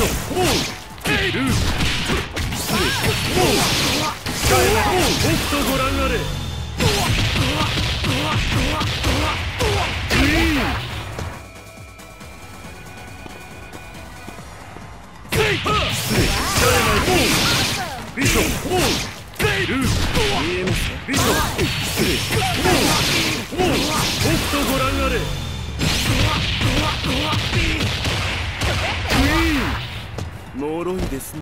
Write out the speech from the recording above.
ビションルーとご覧あれクイーンビションルービションとご覧あれ脆いですね。